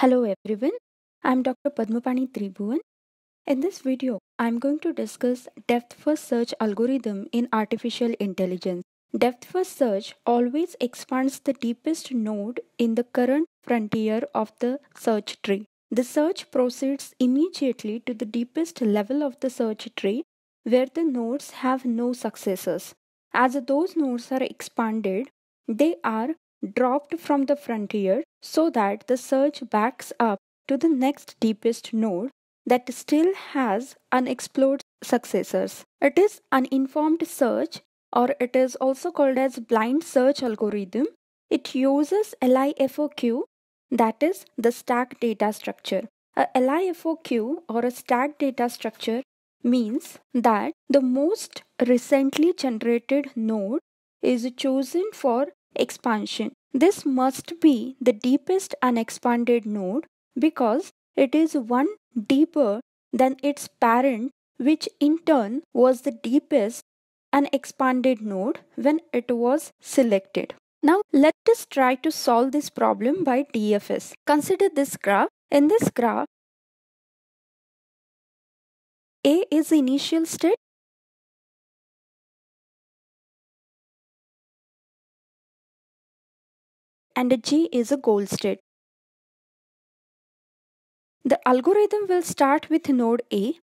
Hello everyone, I'm Dr. Padmapani Tribhuvan. In this video, I'm going to discuss depth first search algorithm in artificial intelligence. Depth first search always expands the deepest node in the current frontier of the search tree. The search proceeds immediately to the deepest level of the search tree where the nodes have no successors. As those nodes are expanded, they are dropped from the frontier so that the search backs up to the next deepest node that still has unexplored successors. It is an uninformed search or it is also called as blind search algorithm. It uses LIFO queue that is the stack data structure. A LIFO queue or a stack data structure means that the most recently generated node is chosen for expansion. This must be the deepest unexpanded node because it is one deeper than its parent which in turn was the deepest unexpanded node when it was selected. Now let us try to solve this problem by DFS. Consider this graph. In this graph, A is the initial state and G is a goal state. The algorithm will start with node A.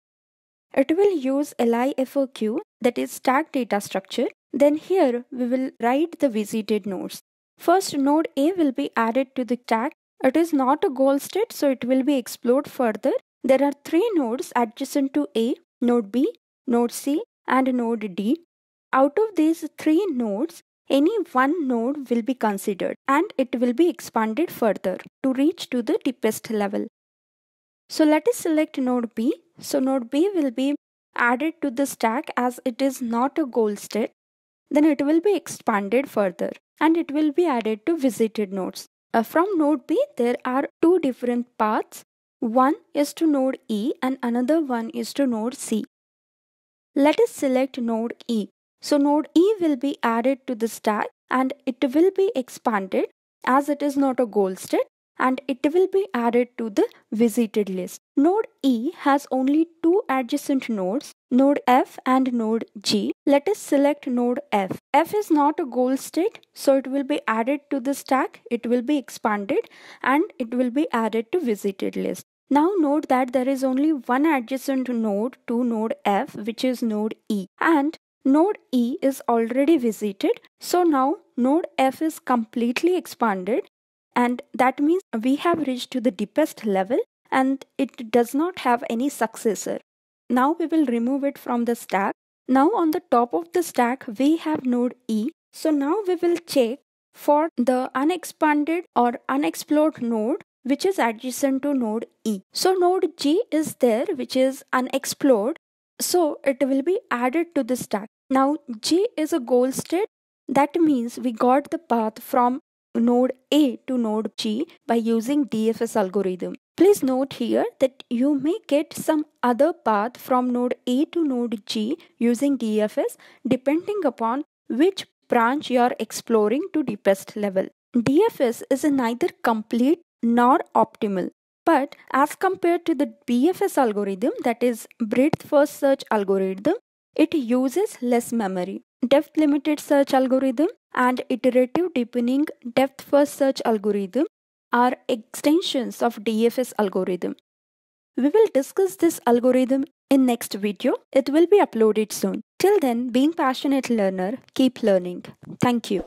It will use LIFO queue that is stack data structure. Then here we will write the visited nodes. First node A will be added to the stack. It is not a goal state so it will be explored further. There are three nodes adjacent to A, node B, node C and node D. Out of these three nodes, any one node will be considered and it will be expanded further to reach to the deepest level. So let us select node B. So node B will be added to the stack as it is not a goal state. Then it will be expanded further and it will be added to visited nodes. Uh, from node B there are two different paths. One is to node E and another one is to node C. Let us select node E. So node E will be added to the stack and it will be expanded as it is not a goal state and it will be added to the visited list. Node E has only two adjacent nodes, node F and node G. Let us select node F. F is not a goal state, so it will be added to the stack, it will be expanded and it will be added to visited list. Now note that there is only one adjacent node to node F which is node E and Node E is already visited. So now node F is completely expanded and that means we have reached to the deepest level and it does not have any successor. Now we will remove it from the stack. Now on the top of the stack we have node E. So now we will check for the unexpanded or unexplored node which is adjacent to node E. So node G is there which is unexplored so it will be added to the stack. Now G is a goal state. That means we got the path from node A to node G by using DFS algorithm. Please note here that you may get some other path from node A to node G using DFS depending upon which branch you are exploring to deepest level. DFS is neither complete nor optimal. But as compared to the BFS algorithm, that is breadth first search algorithm, it uses less memory. Depth limited search algorithm and iterative deepening depth first search algorithm are extensions of DFS algorithm. We will discuss this algorithm in next video. It will be uploaded soon. Till then, being passionate learner, keep learning. Thank you.